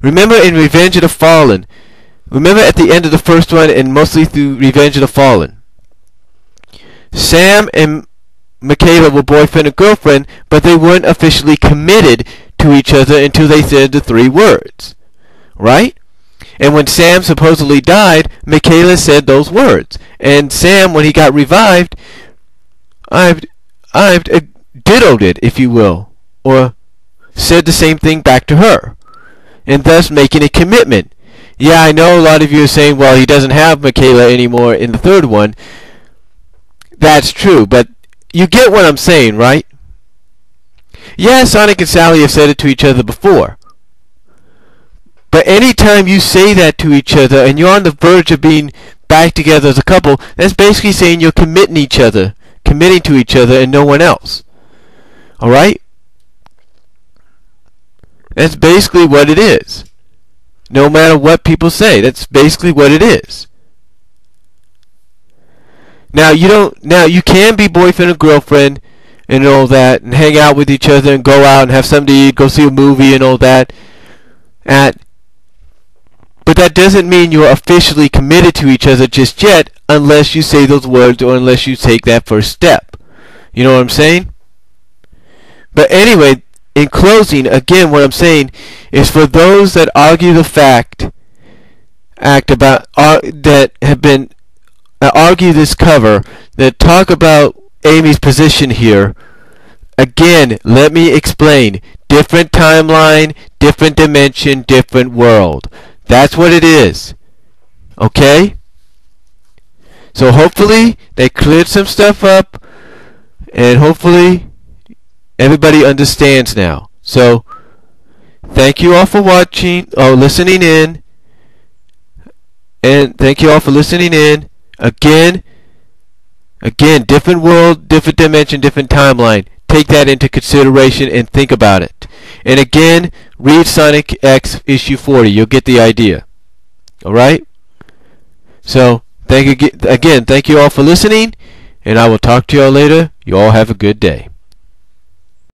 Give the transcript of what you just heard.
Remember in Revenge of the Fallen, remember at the end of the first one and mostly through Revenge of the Fallen, Sam and Mikaela were boyfriend and girlfriend, but they weren't officially committed to each other until they said the three words. Right? And when Sam supposedly died, Mikaela said those words. And Sam, when he got revived, I've, I've uh, dittoed it, if you will, or said the same thing back to her, and thus making a commitment. Yeah, I know a lot of you are saying, well, he doesn't have Mikaela anymore in the third one. That's true, but you get what I'm saying, right? Yeah, Sonic and Sally have said it to each other before. But anytime you say that to each other and you're on the verge of being back together as a couple, that's basically saying you're committing each other, committing to each other and no one else. Alright? That's basically what it is. No matter what people say, that's basically what it is. Now you don't now you can be boyfriend and girlfriend and all that and hang out with each other and go out and have something to eat, go see a movie and all that at but that doesn't mean you're officially committed to each other just yet unless you say those words or unless you take that first step. You know what I'm saying? But anyway, in closing, again, what I'm saying is for those that argue the fact, act about uh, that have been uh, argue this cover, that talk about Amy's position here. Again, let me explain. Different timeline, different dimension, different world. That's what it is. Okay? So hopefully they cleared some stuff up and hopefully everybody understands now. So thank you all for watching or oh, listening in. And thank you all for listening in. Again, again, different world, different dimension, different timeline. Take that into consideration and think about it. And again, read Sonic X issue 40. You'll get the idea. Alright? So, thank you again. Thank you all for listening. And I will talk to you all later. You all have a good day.